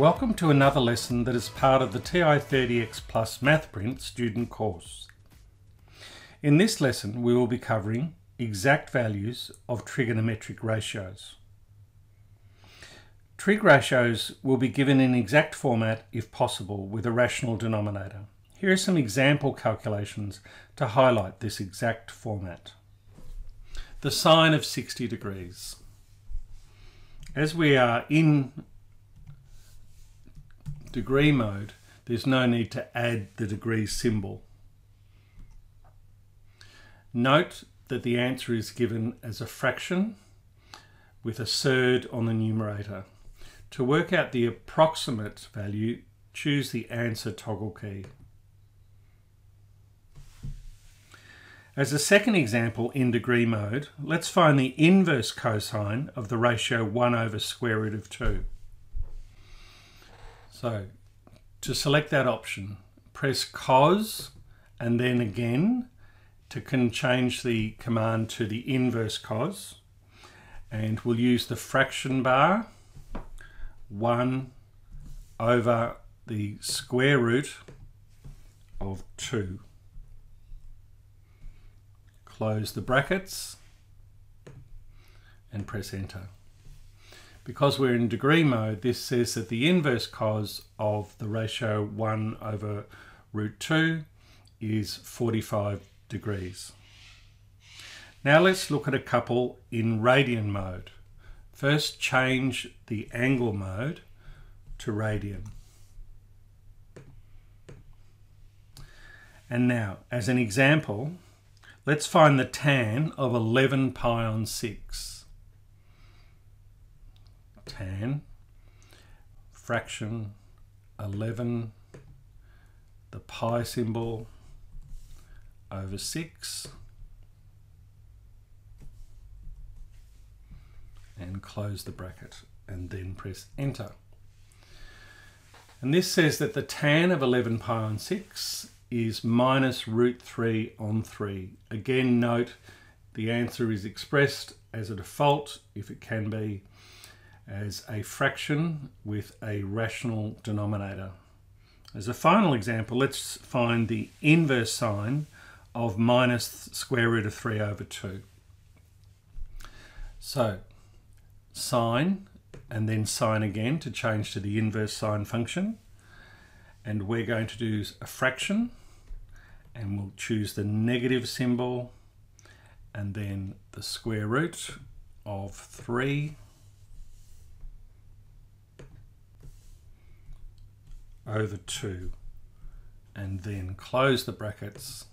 Welcome to another lesson that is part of the TI30X Plus MathPrint student course. In this lesson we will be covering exact values of trigonometric ratios. Trig ratios will be given in exact format if possible with a rational denominator. Here are some example calculations to highlight this exact format. The sine of 60 degrees. As we are in degree mode, there's no need to add the degree symbol. Note that the answer is given as a fraction with a third on the numerator. To work out the approximate value, choose the answer toggle key. As a second example in degree mode, let's find the inverse cosine of the ratio 1 over square root of 2. So to select that option, press cos and then again to can change the command to the inverse cos and we'll use the fraction bar 1 over the square root of 2. Close the brackets and press enter. Because we're in degree mode, this says that the inverse cos of the ratio 1 over root 2 is 45 degrees. Now let's look at a couple in radian mode. First, change the angle mode to radian. And now, as an example, let's find the tan of 11 pi on 6. Tan, fraction 11, the pi symbol over 6, and close the bracket and then press enter. And this says that the tan of 11 pi on 6 is minus root 3 on 3. Again, note the answer is expressed as a default, if it can be, as a fraction with a rational denominator. As a final example, let's find the inverse sine of minus square root of 3 over 2. So sine and then sine again to change to the inverse sine function. And we're going to do a fraction and we'll choose the negative symbol and then the square root of 3 over 2 and then close the brackets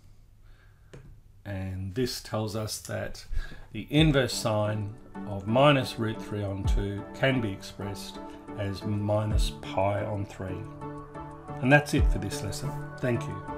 and this tells us that the inverse sine of minus root 3 on 2 can be expressed as minus pi on 3. And that's it for this lesson. Thank you.